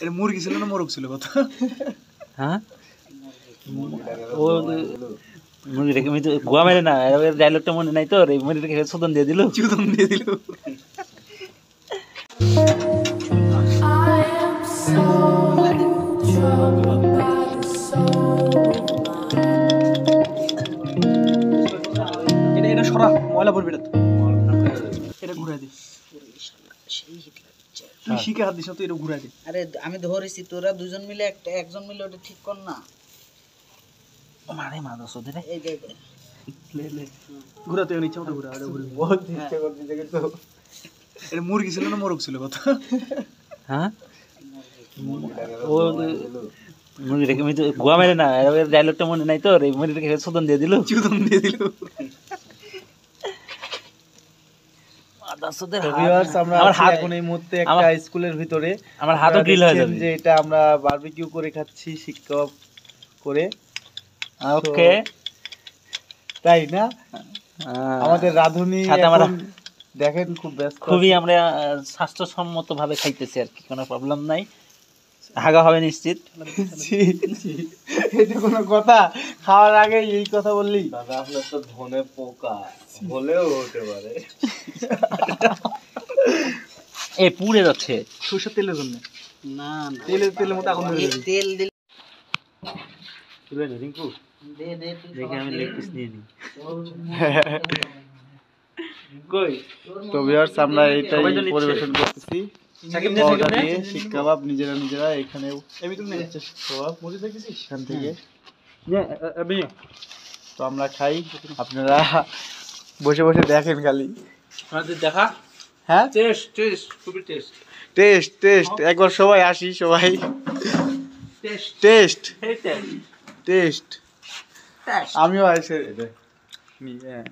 এটা মুরগি ছিল না মোরগ ছিল কথা হ্যাঁ? ও মুরগিটাকে আমি তো গোয়া মেরে না ডায়লগটা মনে নাই তো এই মুরগিটাকে শোধন দিয়ে দিল। চুদন দিয়ে দিল। এটা এটা সরা ময়লা পড়বে এটা তো। এটা ঘুরাই দে। তুই শিখে হাত না তুই এটা ঘুরাই দে। আরে আমি ধরেছি তোরা দুজন মিলে একটা একজন মিলে ওটা ঠিক কর না। মারে মাদস ওদের এই যে এই যে। লে লে। ঘুরাতে ইচ্ছা মতো ঘুরা এটা ঘুরা। এটা মুরগি ছিল না মোরগ ছিল কথা? হ্যাঁ? ও মুরগিটাকে আমি তো গোয়া মেরে না ডায়লগটা মনে নাই তো এই মুরগিটাকে শোধন দিয়ে দিল। চুদন দিয়ে দিল। আমরা আমার আছি হাত এখন এই মুহূর্তে একটা স্কুলের ভিতরে। আমার হাতও গ্রিল হয়ে যাবে। যে এটা আমরা বারবিকিউ করে খাচ্ছি শিক্ষক করে। ওকে। তাই না? আমাদের রাধুনি দেখেন খুব ব্যস্ত খুবই। আমরা স্বাস্থ্যসম্মত ভাবে খাইতেছি আর কি কোনো প্রবলেম নাই। হাগা হবে নিশ্চিত। এটা কোনো কথা? খাওয়ার আগে এই কথা বললি। দাদা আপনার তো ধনে পোকা। হলেও হতে পারে। এ পুড়ে যাচ্ছে। সরষের তেলের জন্য। না না। তেলে তেলের মতো আগুন ধরে এই দিবি। তেল দিলে রিঙ্কু। দে দে তুই দেখে আমি লেগ পিস নিয়ে নিই তো ভিউয়ার্স আমরা নিচ্ছে। পরিবেশন করতেছি। সাকিব। দিয়ে কাবাব নিজেরা নিজেরা এখানেও এমনি তুমি নিয়ে শিক কাবাব মজুদ দেখেছিস? এখান থেকে। নে তো আমরা খাই। আপনারা বসে বসে দেখেন খালি। আমাদের দেখা? হ্যাঁ? টেস্ট টেস্ট খুবই টেস্ট। Taste taste. একবার সবাই আসি সবাই। টেস্ট। টেস্ট। টেস্ট। টেস্ট। আমিও আসে। নি, হ্যাঁ।